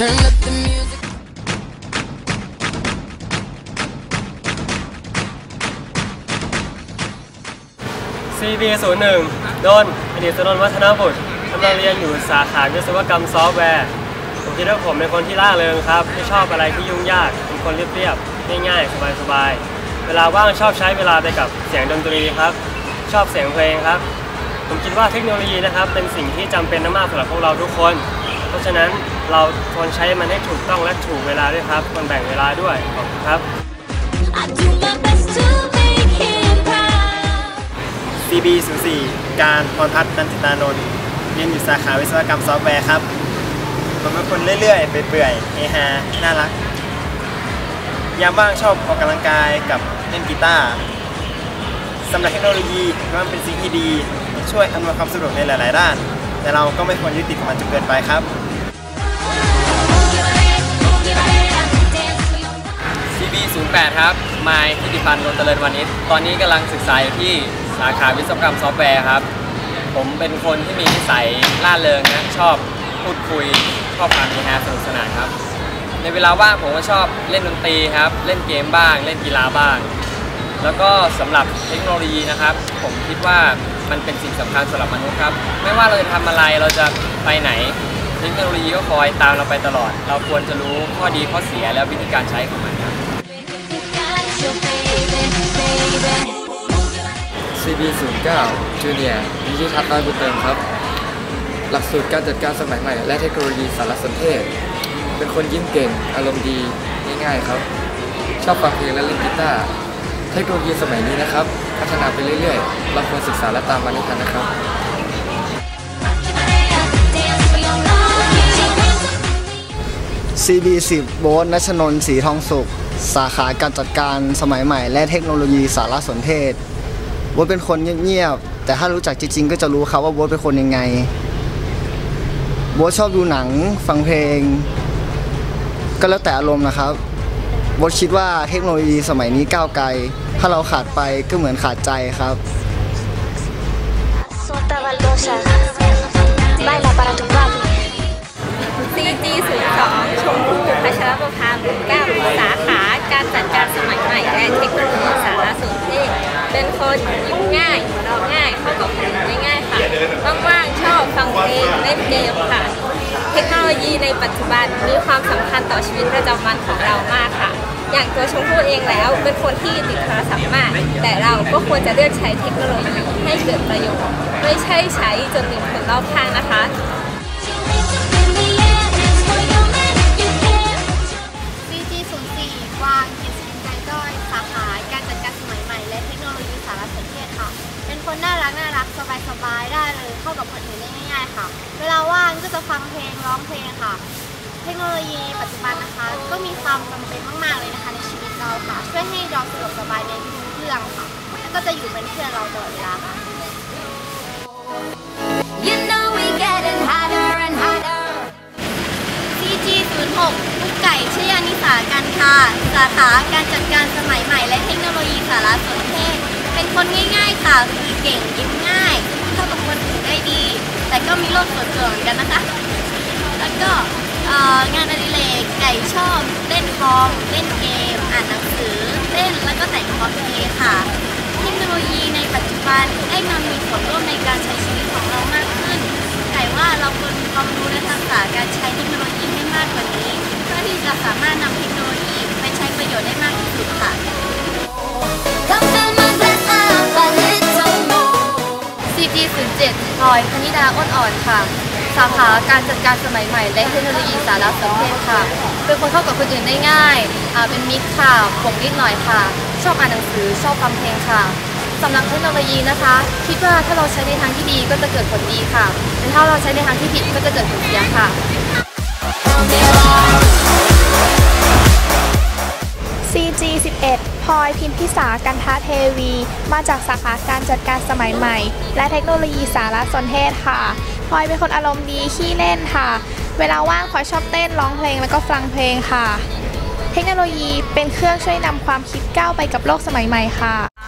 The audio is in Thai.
Turn up the music. CB 0 1โดนอดีตสนนวัฒนบุตรกำลังเรียนอยู่สาขาวิศวกรรมซอฟต์แวร์ ผมคิดว่าผมเป็นคนที่ล่าเริงครับ ไม่ชอบอะไรที่ยุ่งยาก เป็นคนเรียบๆ ง่ายๆ สบายๆ เวลาว่างชอบใช้เวลาไปกับเสียงดนตรีครับ ชอบเสียงเพลงครับ ผมคิดว่าเทคโนโลยีนะครับ เป็นสิ่งที่จำเป็นมากๆสำหรับพวกเราทุกคน เพราะฉะนั้นเราควรใช้มันให้ถูกต้องและถูกเวลาด้วยครับควรแบ่งเวลาด้วยขอบคุณครับ I do my best to make him proud. CB 0 4การพรพัฒน์นันทิตานนท์เรียนอยู่สาขาวิศวกรรมซอฟต์แวร์ครับผมเป็นคนเรื่อยๆ เปื่อยๆเฮฮาน่ารัก ยามว่างชอบออกกำลังกายกับเล่นกีตาร์สำหรับเทคโนโลยีว่ามันเป็นสิ่งที่ดี ช่วยอำนวยความสะดวกในหลาย ๆ ด้าน แต่เราก็ไม่ควรยึดติดกับมันจนเกินไปครับ 18 ครับไมค์พุทธิพันธ์นนเจริญวานิชตอนนี้กำลังศึกษาอยู่ที่สาขาวิศวกรรมซอฟต์แวร์ครับ ผมเป็นคนที่มีนิสัยล่าเริงนะชอบพูดคุยชอบความมีฮาสนุกสนานครับ ในเวลาว่างผมก็ชอบเล่นดนตรีครับ เล่นเกมบ้าง เล่นกีฬาบ้าง แล้วก็สำหรับเทคโนโลยีนะครับ ผมคิดว่ามันเป็นสิ่งสำคัญสำหรับมนุษย์ครับ ไม่ว่าเราจะทำอะไรเราจะไปไหน เทคโนโลยีก็คอยตามเราไปตลอด เราควรจะรู้ข้อดีข้อเสียและวิธีการใช้ของมันครับ CB09 Junior นิติทัศน์ราชบุญเติมครับ หลักสูตรการจัดการสมัยใหม่ และเทคโนโลยีสารสนเทศ เป็นคนยิ้มเก่ง อารมณ์ดี ง่ายๆครับ ชอบฟังเพลงและเล่นกีตาร์ เทคโนโลยีสมัยนี้นะครับ พัฒนาไปเรื่อยๆ เราควรศึกษาและตามมาด้วยกันนะครับซีบีสิบโบนนัชนนสีทองสุข สาขาการจัดการสมัยใหม่ และเทคโนโลยีสารสนเทศโบ๊ทเป็นคนเงียบๆแต่ถ้ารู้จักจริงๆก็จะรู้ครับว่าโบ๊ทเป็นคนยังไงโบ๊ทชอบดูหนังฟังเพลง ก็แล้วแต่อารมณ์นะครับโบ๊ทคิดว่าเทคโนโลยีสมัยนี้ก้าวไกล ถ้าเราขาดไปก็เหมือนขาดใจครับ Suelta baldosa. Baila para tu papi. CG 02ชมพู่พัชรประภาบุญแก้วสาขา การจัดการสมัยใหม่และเทคโนโลยีสารสนเทศเป็นคนยิ้มง่ายหัวเราะง่ายเข้ากับคนอื่นง่ายค่ะว่างๆชอบฟังเพลงเล่นเกมค่ะ เทคโนโลยีในปัจจุบันมีความสำคัญต่อชีวิตประจำวันของเรามากค่ะอย่างตัวชมพู่เองแล้วเป็นคนที่ติดโทรศัพท์มาก แต่เราก็ควรจะเลือกใช้เทคโนโลยีให้เกิดประโยชน์ ไม่ใช่ใช้จนลืมคนรอบข้างนะคะ คนน่ารักน่ารักสบายสบายๆได้เลยเข้ากับคนอื่นได้ง่าย ๆ ค่ะ เวลาว่างก็จะฟังเพลงร้องเพลงค่ะ เทคโนโลยีปัจจุบันนะคะ ก็มีความจำเป็นมากๆเลยนะคะในชีวิตเราค่ะ ช่วยให้เราสะดวกสบายในทุกๆเรื่องค่ะแล้วก็จะอยู่เป็นเพื่อนเราตลอดเวลาค่ะ You know we getting hotter and hotter CG 06ลูกไก่ชื่อยานิสากันค่ะ สาขาการจัดการสมัยใหม่และเทคโนโลยีสารสนเทศ เป็นคนง่ายๆค่ะคือเก่งยิ้มง่ายเข้ากับคนอื่นได้ดี แต่ก็มีโลกส่วนตัวเหมือนกันนะคะ แล้วก็งานอดิเรกไก่ชอบเล่นคอมเล่นเกม อ่านหนังสือเต้นแล้วก็แต่งคอสเพลย์ค่ะเทคโนโลยีในปัจจุบันได้มามีส่วนร่วมในการใช้ชีวิตของเรามากขึ้นแต่ว่าเราควรมีความรู้และทักษะการใช้เทคโนโลยีให้มากกว่านี้ เพื่อที่จะสามารถนำเทคโนโลยีไปใช้ประโยชน์ได้มากที่สุดค่ะ PG07 พลอยคณิดาอ้นอ่อนค่ะ สาขาการจัดการสมัยใหม่ และเทคโนโลยีสารสนเทศค่ะ เป็นคนเข้ากับคนอื่นได้ง่ายอ่าเป็นมิตรค่ะผมนิดหน่อยค่ะ ชอบอ่านหนังสือชอบฟังเพลงค่ะสำหรับเทคโนโลยีนะคะ คิดว่าถ้าเราใช้ในทางที่ดีก็จะเกิดผลดีค่ะ แต่ถ้าเราใช้ในทางที่ผิดก็จะเกิดผลเสียค่ะซีจีสิบเอ็ด ลอยพิมพิสากันทะเทวี มาจากสาขาการจัดการสมัยใหม่ และเทคโนโลยีสารสนเทศค่ะพลอยเป็นคนอารมณ์ดีขี้เล่นค่ะ เวลาว่างพลอยชอบเต้นร้องเพลงแล้วก็ฟังเพลงค่ะ เทคโนโลยีเป็นเครื่องช่วยนำความคิดก้าวไปกับโลกสมัยใหม่ค่ะ